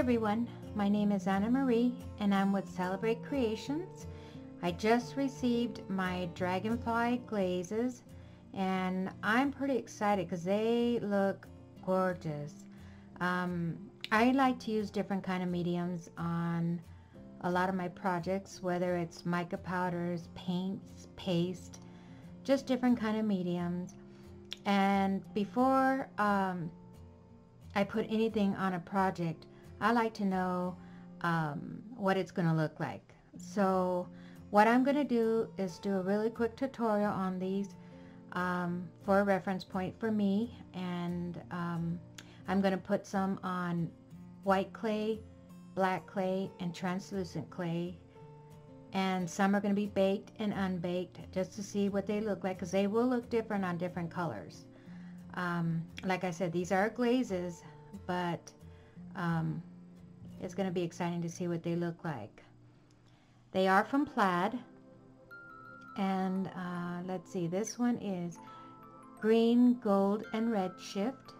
everyone, my name is Anna Marie and I'm with Celebrate Creations. I just received my Dragonfly glazes and I'm pretty excited because they look gorgeous. Um, I like to use different kind of mediums on a lot of my projects, whether it's mica powders, paints, paste, just different kind of mediums. And before um, I put anything on a project, I like to know um, what it's going to look like. So what I'm going to do is do a really quick tutorial on these um, for a reference point for me and um, I'm going to put some on white clay, black clay, and translucent clay and some are going to be baked and unbaked just to see what they look like because they will look different on different colors. Um, like I said, these are glazes, but um, it's going to be exciting to see what they look like. They are from plaid. And uh, let's see, this one is green, gold, and red shift.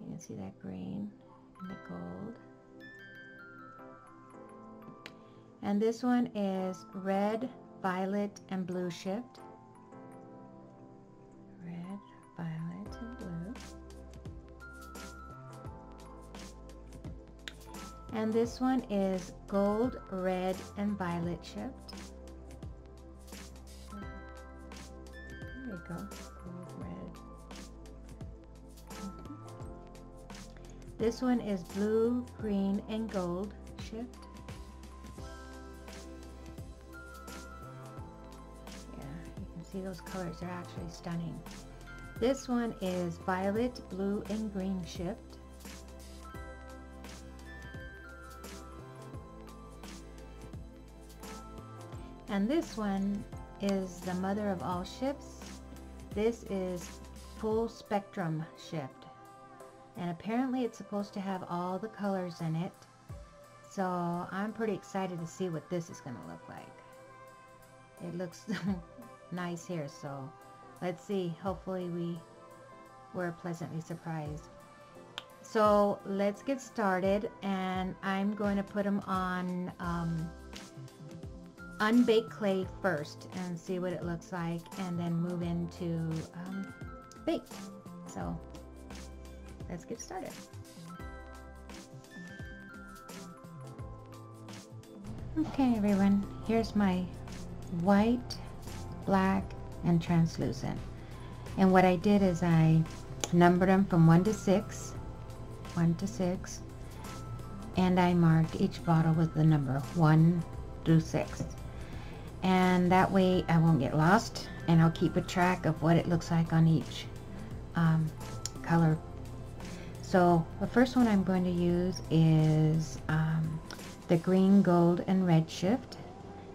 You can see that green and the gold. And this one is red, violet, and blue shift. Red, violet, And this one is gold, red, and violet shift. There you go, gold, red. Mm-hmm. This one is blue, green, and gold shift. Yeah, you can see those colors are actually stunning. This one is violet, blue, and green shift. And this one is the mother of all ships. This is full spectrum shift. And apparently it's supposed to have all the colors in it. So I'm pretty excited to see what this is going to look like. It looks nice here, so let's see. Hopefully we were pleasantly surprised. So let's get started and I'm going to put them on um, unbake clay first and see what it looks like and then move into um, bake. So let's get started. Okay everyone, here's my white, black, and translucent. And what I did is I numbered them from 1 to 6, 1 to 6, and I marked each bottle with the number 1 through 6 and that way I won't get lost and I'll keep a track of what it looks like on each um, color. So the first one I'm going to use is um, the green, gold, and red shift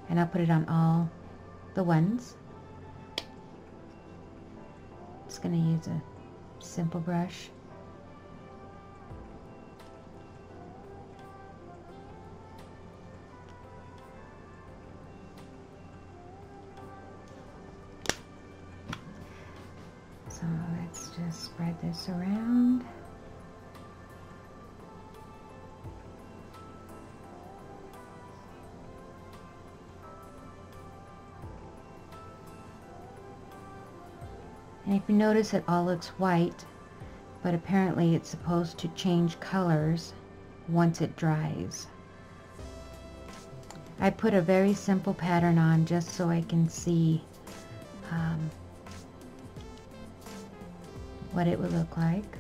and I'll put it on all the ones. Just going to use a simple brush. This around. And if you notice it all looks white, but apparently it's supposed to change colors once it dries. I put a very simple pattern on just so I can see um, what it would look like.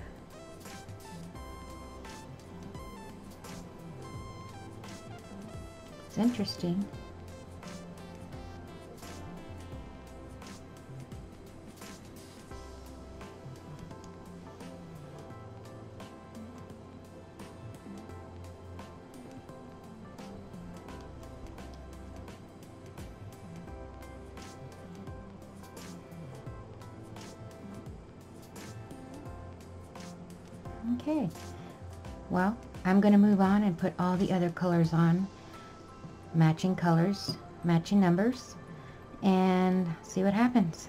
It's interesting. Okay, well, I'm going to move on and put all the other colors on, matching colors, matching numbers, and see what happens.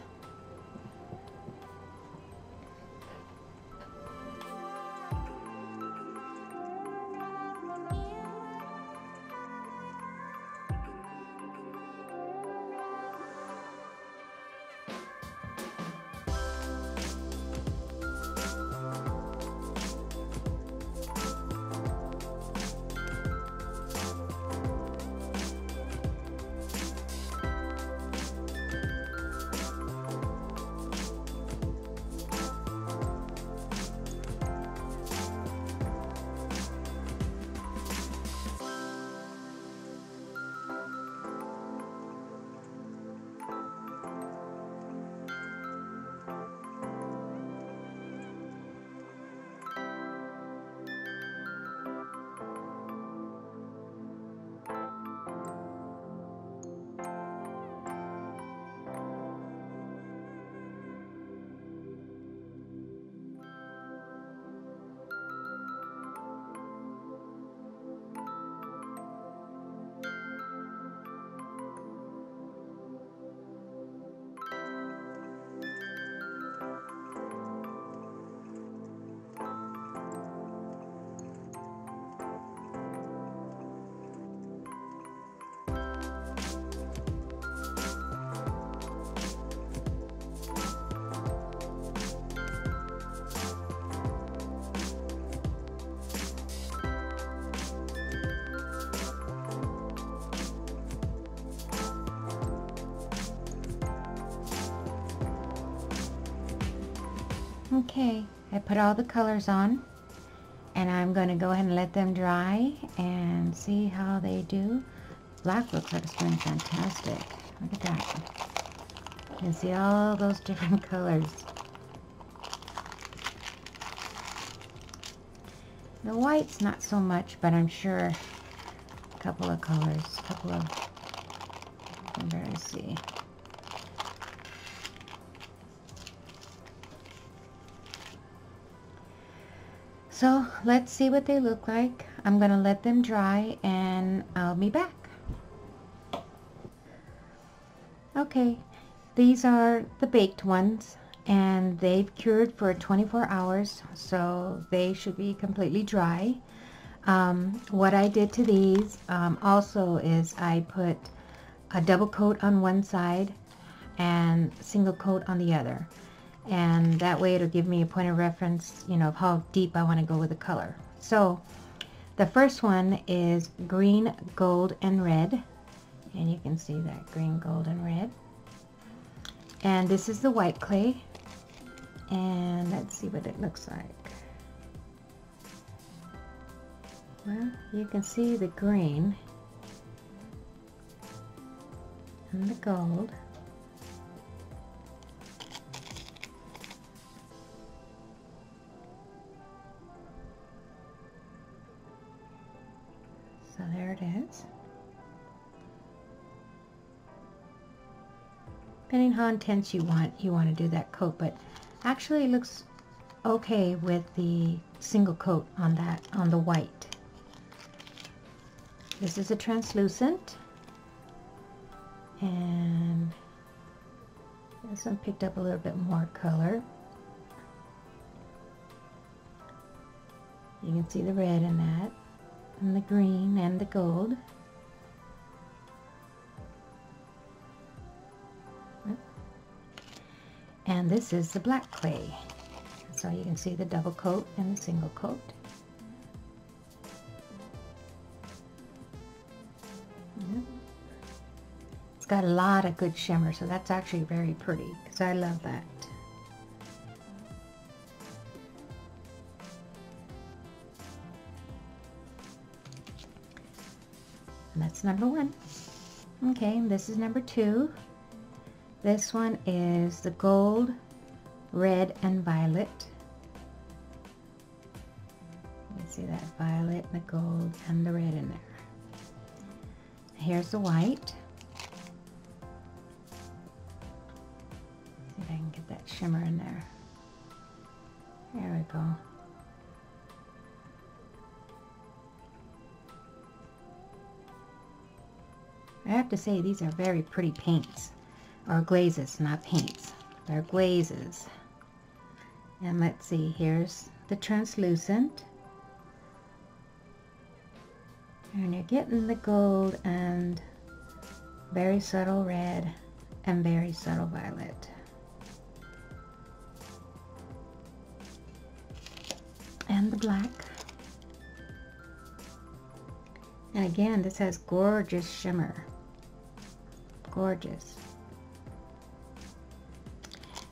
Okay, I put all the colors on and I'm going to go ahead and let them dry and see how they do. Black looks like it's doing fantastic. Look at that. You can see all those different colors. The white's not so much, but I'm sure a couple of colors, a couple of, better see. So let's see what they look like. I'm going to let them dry and I'll be back. Okay, these are the baked ones and they've cured for 24 hours so they should be completely dry. Um, what I did to these um, also is I put a double coat on one side and single coat on the other and that way it'll give me a point of reference you know of how deep I want to go with the color. So the first one is green, gold, and red and you can see that green, gold, and red. And this is the white clay and let's see what it looks like. Well, you can see the green and the gold. Depending how intense you want, you want to do that coat, but actually looks okay with the single coat on that, on the white. This is a translucent. And this one picked up a little bit more color. You can see the red in that, and the green and the gold. And this is the black clay. So you can see the double coat and the single coat. Mm-hmm. It's got a lot of good shimmer, so that's actually very pretty, because I love that. And that's number one. Okay, this is number two. This one is the gold, red, and violet. You see that violet, the gold, and the red in there. Here's the white. See if I can get that shimmer in there. There we go. I have to say these are very pretty paints or glazes, not paints. They're glazes. And let's see, here's the translucent. And you're getting the gold and very subtle red and very subtle violet. And the black. And again, this has gorgeous shimmer. Gorgeous.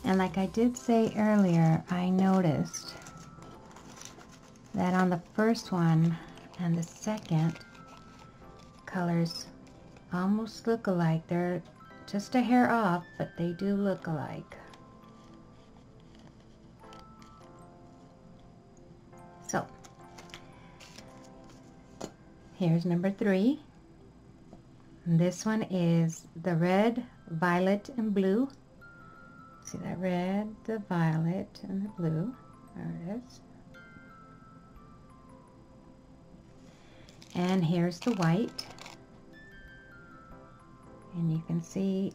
And like I did say earlier, I noticed that on the first one and the second, colors almost look alike. They're just a hair off, but they do look alike. So, here's number three. This one is the red, violet, and blue See that red, the violet, and the blue. There it is. And here's the white. And you can see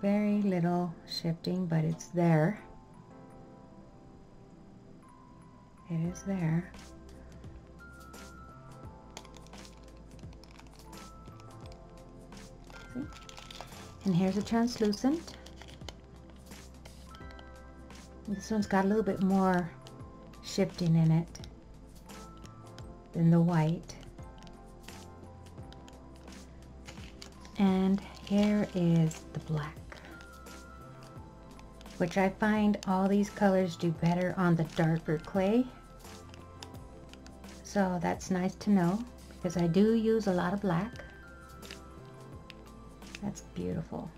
very little shifting, but it's there. It is there. See? And here's a translucent. This one's got a little bit more shifting in it than the white. And here is the black. which I find all these colors do better on the darker clay. So that's nice to know because I do use a lot of black. That's beautiful.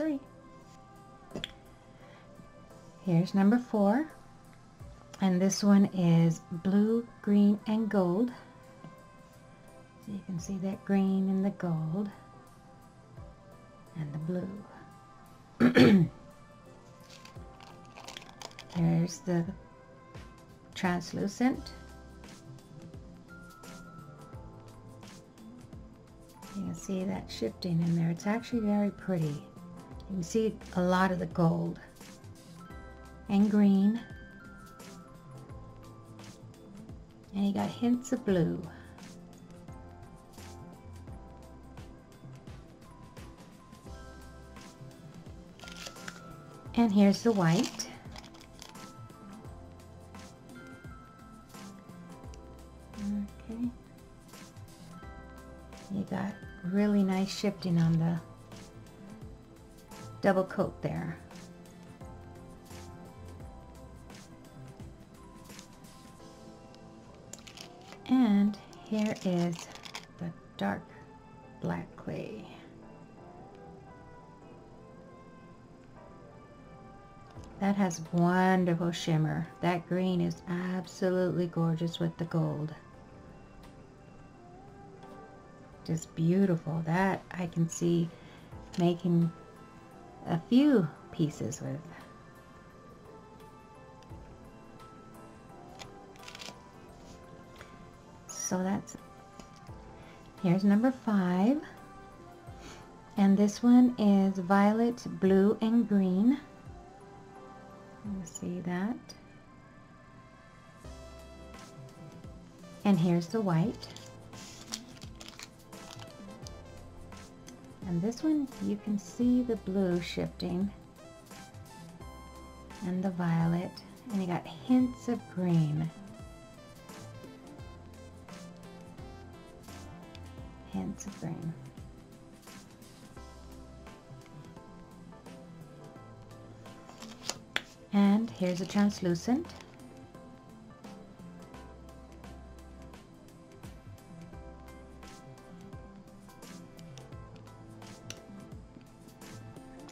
Three. Here's number four. And this one is blue, green, and gold. So you can see that green and the gold and the blue. There's the translucent. You can see that shifting in there. It's actually very pretty. You can see a lot of the gold and green. And you got hints of blue. And here's the white. Okay. You got really nice shifting on the double coat there. And here is the dark black clay. That has wonderful shimmer. That green is absolutely gorgeous with the gold. Just beautiful. That I can see making a few pieces with. So that's, here's number five. And this one is violet, blue, and green. You see that? And here's the white. And this one, you can see the blue shifting and the violet. And you got hints of green. Hints of green. And here's a translucent.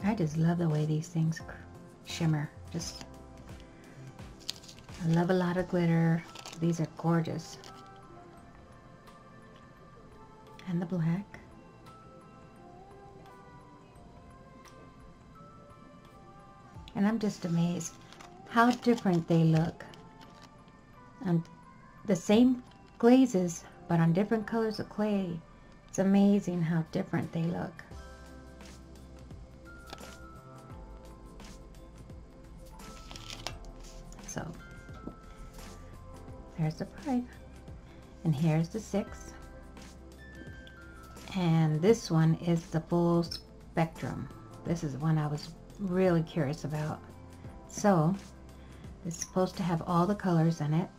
I just love the way these things shimmer. Just, I love a lot of glitter. These are gorgeous. And the black. And I'm just amazed how different they look. On the same glazes, but on different colors of clay. It's amazing how different they look. There's the five. And here's the six. And this one is the full spectrum. This is one I was really curious about. So, it's supposed to have all the colors in it.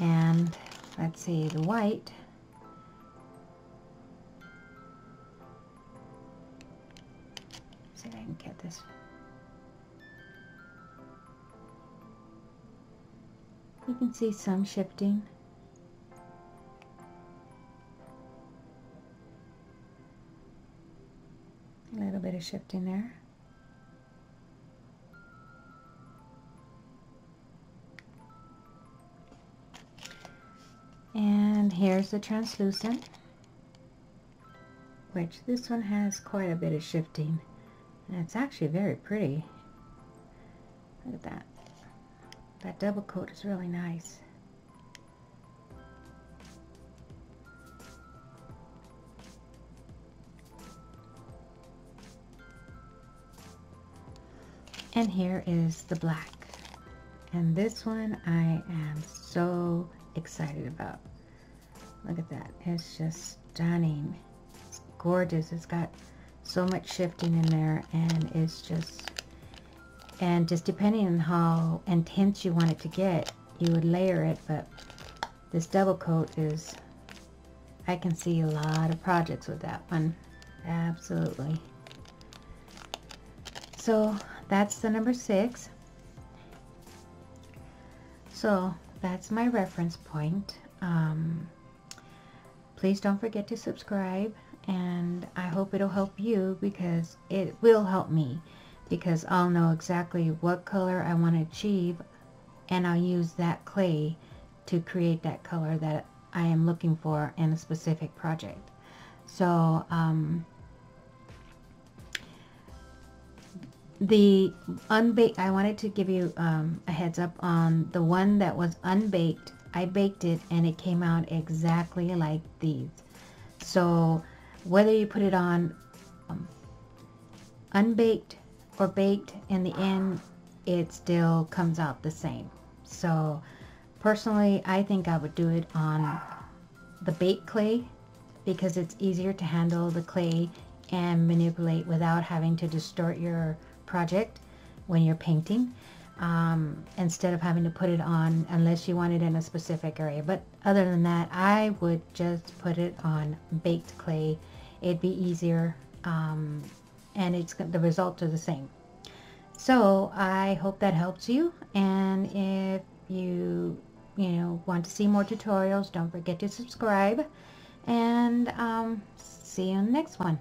And let's see, the white. See if I can get this. You can see some shifting. A little bit of shifting there. And here's the translucent, which this one has quite a bit of shifting. And it's actually very pretty. Look at that. That double coat is really nice. And here is the black. And this one I am so excited about. Look at that. It's just stunning. It's gorgeous. It's got so much shifting in there and it's just and just depending on how intense you want it to get you would layer it but this double coat is I can see a lot of projects with that one. Absolutely. So that's the number six. So that's my reference point. Um, please don't forget to subscribe and I hope it'll help you because it will help me because I'll know exactly what color I want to achieve and I'll use that clay to create that color that I am looking for in a specific project. So um, the unbaked, I wanted to give you um, a heads up on the one that was unbaked. I baked it and it came out exactly like these. So whether you put it on um, unbaked or baked in the end, it still comes out the same. So personally, I think I would do it on the baked clay because it's easier to handle the clay and manipulate without having to distort your project when you're painting um, instead of having to put it on unless you want it in a specific area. But other than that, I would just put it on baked clay. It'd be easier um, and it's the results are the same. So I hope that helps you. And if you, you know, want to see more tutorials, don't forget to subscribe. And um, see you in the next one.